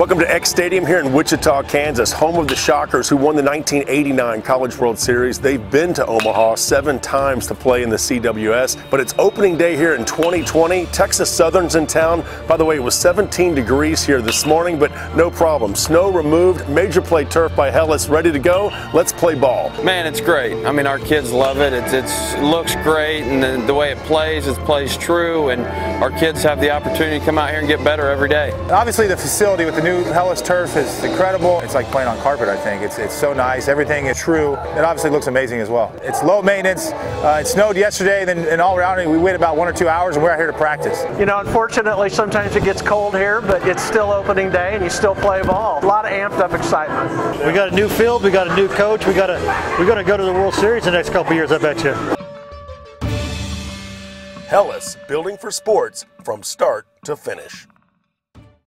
Welcome to Eck Stadium here in Wichita, Kansas, home of the Shockers who won the 1989 College World Series. They've been to Omaha seven times to play in the CWS, but it's opening day here in 2020. Texas Southern's in town. By the way, it was 17 degrees here this morning, but no problem. Snow removed, major play turf by Hellas ready to go. Let's play ball. Man, it's great. I mean, our kids love it. It's, it's it looks great, and the, the way it plays, it plays true, and our kids have the opportunity to come out here and get better every day. Obviously, the facility with the new Hellas turf is incredible. It's like playing on carpet, I think. It's, it's so nice. Everything is true. It obviously looks amazing as well. It's low maintenance. Uh, it snowed yesterday, then in all around we wait about one or two hours, and we're out here to practice. You know, unfortunately, sometimes it gets cold here, but it's still opening day, and you still play ball. A lot of amped up excitement. We got a new field, we got a new coach, we got a, we're going to go to the World Series the next couple years, I bet you. Hellas, building for sports from start to finish.